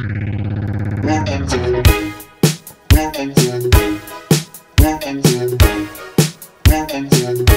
Welcome to Welcome to Welcome to Welcome